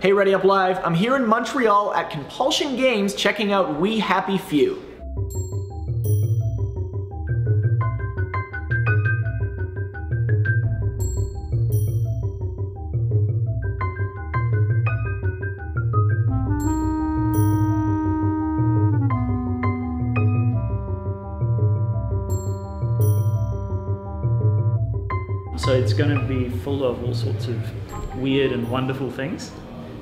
Hey Ready Up Live, I'm here in Montreal at Compulsion Games checking out We Happy Few. So it's going to be full of all sorts of weird and wonderful things.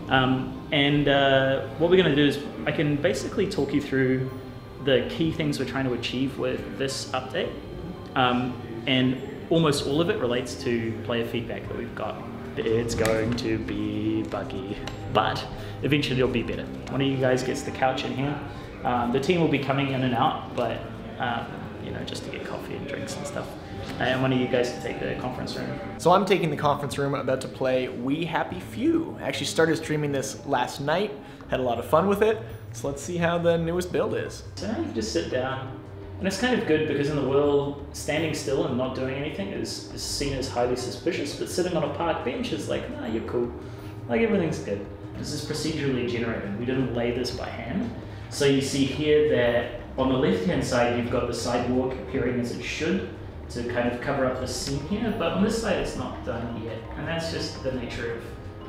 Um, and uh, what we're going to do is I can basically talk you through the key things we're trying to achieve with this update. Um, and almost all of it relates to player feedback that we've got. It's going to be buggy, but eventually it'll be better. One of you guys gets the couch in here. Um, the team will be coming in and out, but um, you know, just to get coffee and drinks and stuff. And one of you guys to take the conference room. So I'm taking the conference room, about to play We Happy Few. I actually started streaming this last night, had a lot of fun with it. So let's see how the newest build is. So now you just sit down, and it's kind of good because in the world, standing still and not doing anything is, is seen as highly suspicious, but sitting on a park bench is like, nah, you're cool. Like everything's good. This is procedurally generated. We didn't lay this by hand. So you see here that on the left-hand side, you've got the sidewalk appearing as it should to kind of cover up the seam here, but on this side it's not done yet. And that's just the nature of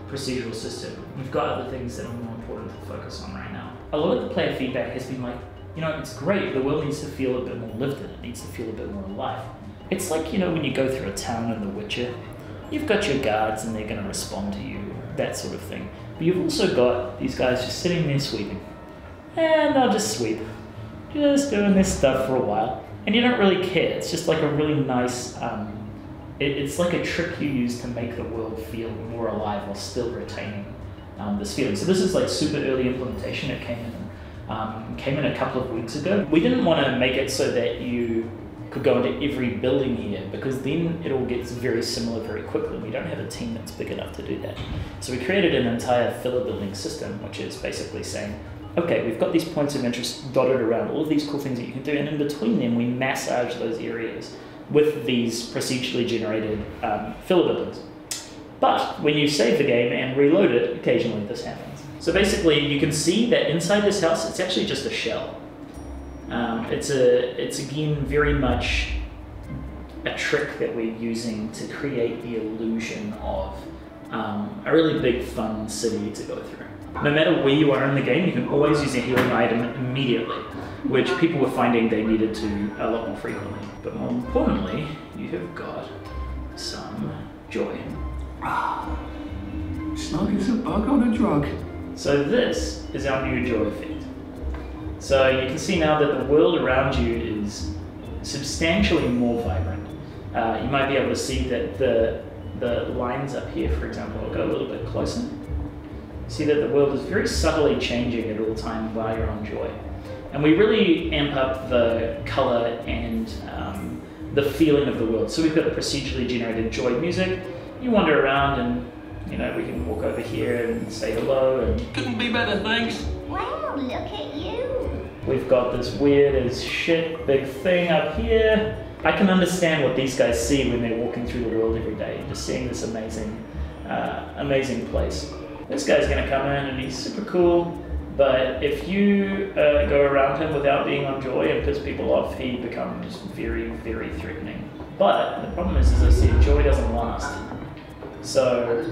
procedural system. We've got other things that are more important to focus on right now. A lot of the player feedback has been like, you know, it's great, the world needs to feel a bit more lived in, it needs to feel a bit more alive. It's like, you know, when you go through a town in The Witcher, you've got your guards and they're going to respond to you, that sort of thing. But you've also got these guys just sitting there sweeping. And they'll just sweep. Just doing this stuff for a while and you don't really care. It's just like a really nice. Um, it, it's like a trick you use to make the world feel more alive while still retaining um, this feeling. So this is like super early implementation. It came in um, came in a couple of weeks ago. We didn't want to make it so that you could go into every building here because then it all gets very similar very quickly. We don't have a team that's big enough to do that. So we created an entire filler building system, which is basically saying okay, we've got these points of interest dotted around, all of these cool things that you can do, and in between them, we massage those areas with these procedurally generated um, filler buildings. But when you save the game and reload it, occasionally this happens. So basically, you can see that inside this house, it's actually just a shell. Um, it's a, it's again very much a trick that we're using to create the illusion of um, a really big fun city to go through. No matter where you are in the game, you can always use a healing item immediately, which people were finding they needed to a lot more frequently. But more importantly, you have got some joy. Ah, snug as a bug on a drug. So this is our new joy effect. So you can see now that the world around you is substantially more vibrant. Uh, you might be able to see that the the lines up here, for example, I'll go a little bit closer see that the world is very subtly changing at all time while you're on Joy. And we really amp up the color and um, the feeling of the world. So we've got the procedurally generated Joy music. You wander around and, you know, we can walk over here and say hello. And Couldn't be better, thanks. Wow, look at you. We've got this weird as shit big thing up here. I can understand what these guys see when they're walking through the world every day, just seeing this amazing, uh, amazing place this guy's going to come in and he's super cool, but if you uh, go around him without being on joy and piss people off, he becomes very, very threatening. But the problem is, as I said, joy doesn't last. So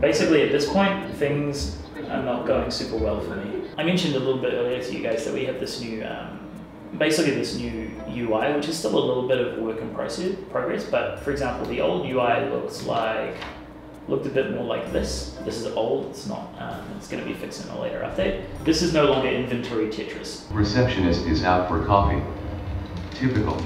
basically, at this point, things are not going super well for me. I mentioned a little bit earlier to you guys that we have this new, um, basically this new UI, which is still a little bit of work in progress. But for example, the old UI looks like looked a bit more like this. This is old, it's not, um, it's going to be fixed in a later update. This is no longer inventory Tetris. Receptionist is out for coffee. Typical.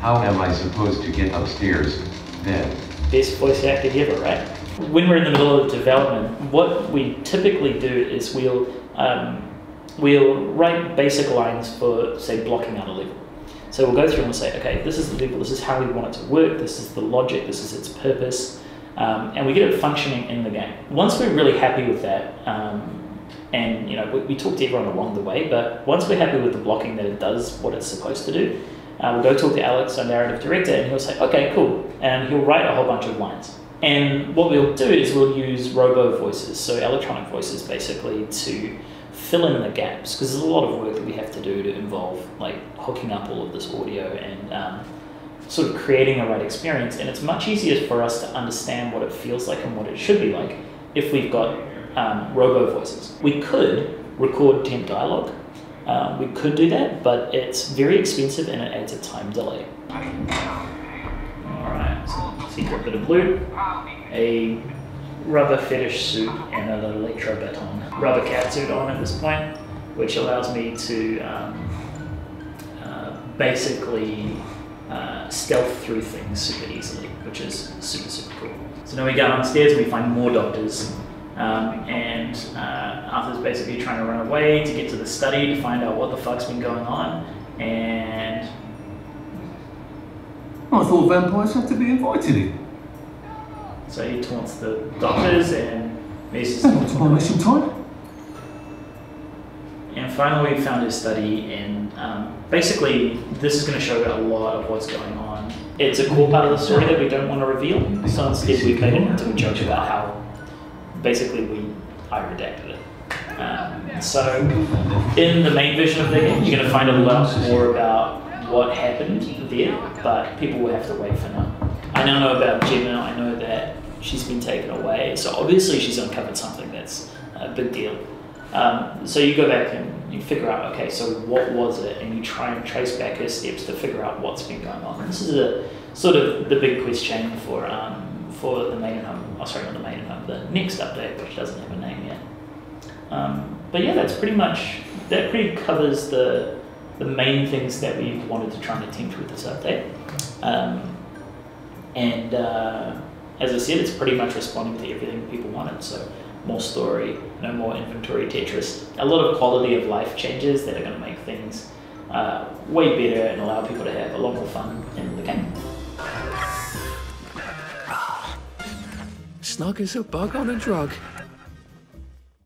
How am I supposed to get upstairs, then? Best voice acting ever, right? When we're in the middle of development, what we typically do is we'll, um, we'll write basic lines for, say, blocking out a level. So we'll go through and we'll say, okay, this is the level, this is how we want it to work, this is the logic, this is its purpose, um, and we get it functioning in the game. Once we're really happy with that, um, and you know we, we, talk to everyone along the way, but once we're happy with the blocking that it does what it's supposed to do, uh, we'll go talk to Alex, our narrative director, and he'll say, okay, cool, and he'll write a whole bunch of lines. And what we'll do is we'll use robo voices, so electronic voices basically, to fill in the gaps because there's a lot of work that we have to do to involve like hooking up all of this audio and um, sort of creating a right experience. And it's much easier for us to understand what it feels like and what it should be like if we've got um, robo voices. We could record temp dialogue. Um, we could do that, but it's very expensive and it adds a time delay. Alright, so secret bit of loot. A rubber fetish suit and an electro baton. Rubber cat suit on at this point, which allows me to um, uh, basically uh, stealth through things super easily, which is super, super cool. So now we go downstairs and we find more doctors. Um, and uh, Arthur's basically trying to run away to get to the study to find out what the fuck's been going on. And I thought vampires had to be invited in. so he taunts the doctors and Mace's Hey, what's my mission time? Finally, we found his study, and um, basically, this is going to show a lot of what's going on. It's a cool part of the story that we don't want to reveal, so instead we've made it into a joke about how basically we I redacted it. Um, so, in the main version of the game, you're going to find a lot more about what happened there, but people will have to wait for now. I now know about Gemma. I know that she's been taken away, so obviously she's uncovered something that's a big deal. Um, so you go back and you figure out, okay, so what was it, and you try and trace back her steps to figure out what's been going on. This is a sort of the big question for um, for the main home. Oh, sorry, not the main home. The next update, which doesn't have a name yet. Um, but yeah, that's pretty much that. Pretty covers the the main things that we wanted to try and attempt with this update. Um, and uh, as I said, it's pretty much responding to everything people wanted. So more story, no more inventory Tetris, a lot of quality of life changes that are going to make things uh, way better and allow people to have a lot more fun in the game. Snug as a bug on a drug.